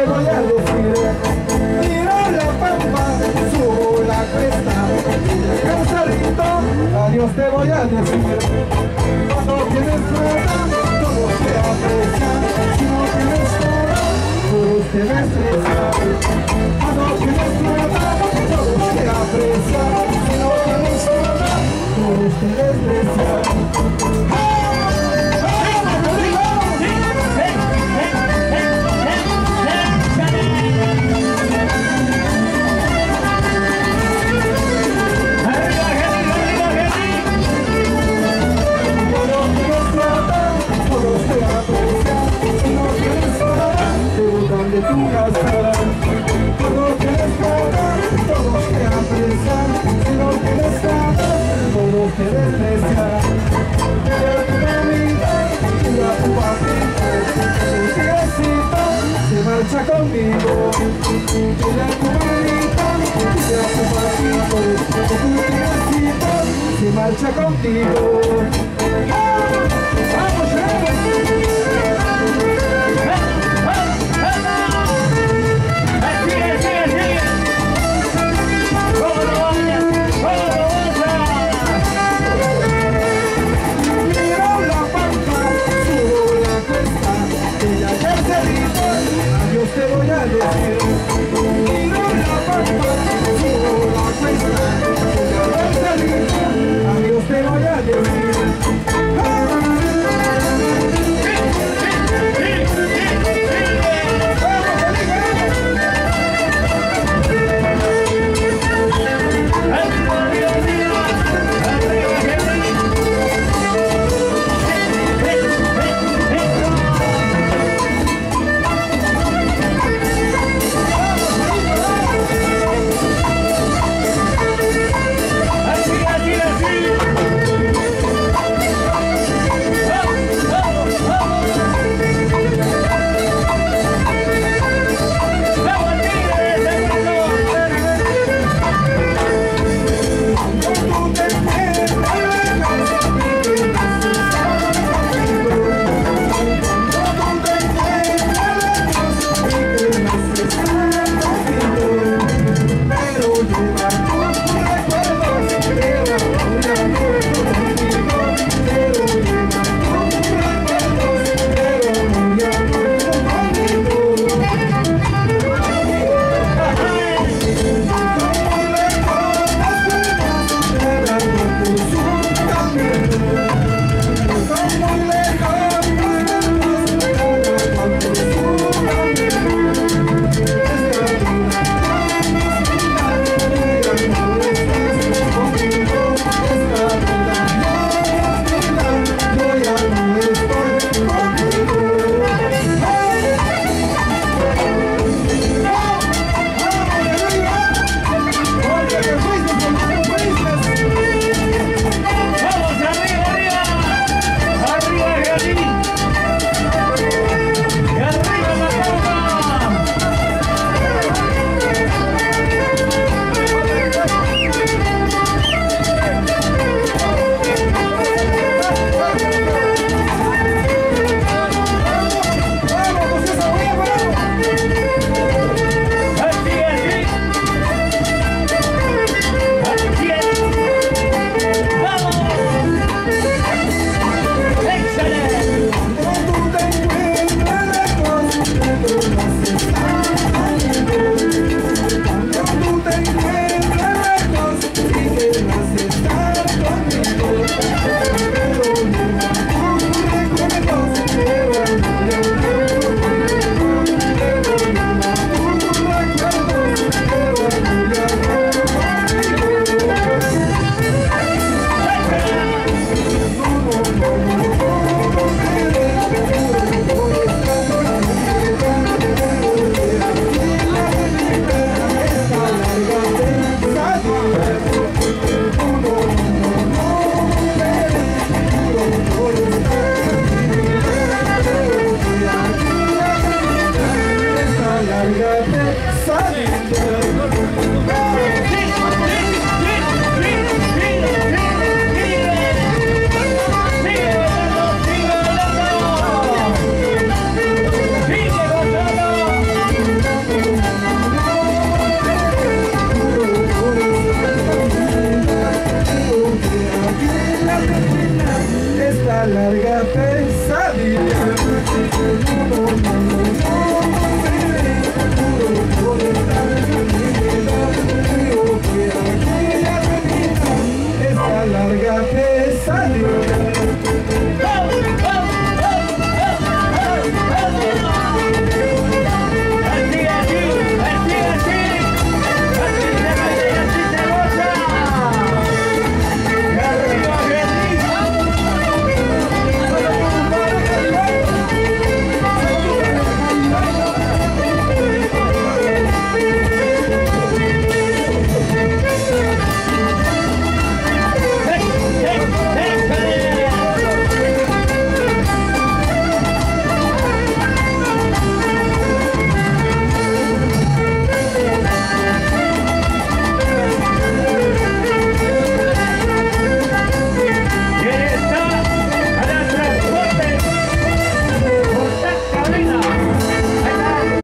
te voy a decir. Mira la pampa, subo la cresta Cansarito, adiós te voy a decir. Cuando tienes nada, todo se aprecia. Si no tienes nada, todo se desprecia Cuando tienes nada, todo se aprecia. Si no tienes nada, todo se desprecia Se marcha contigo.